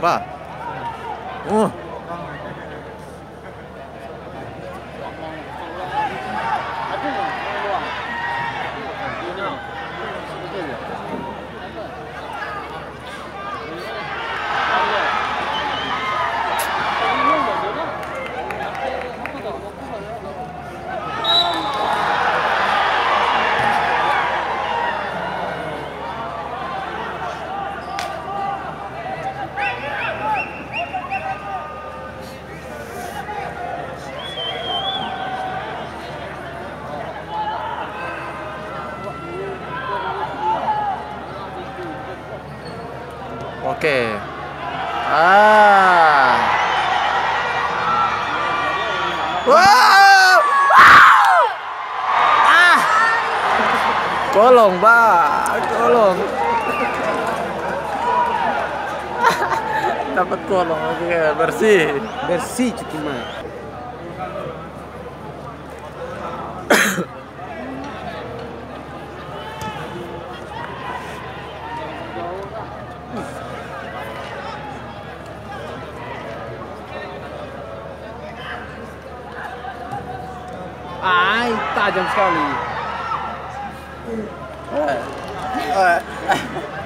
Vá. Um. Oke. Ah. Wow. Ah. Kolong, Pak. Kolong. Dapat kolong. Oke, bersih. Bersih Ai, tadinha, tá, música ali. É. é.